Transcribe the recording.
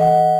Bye.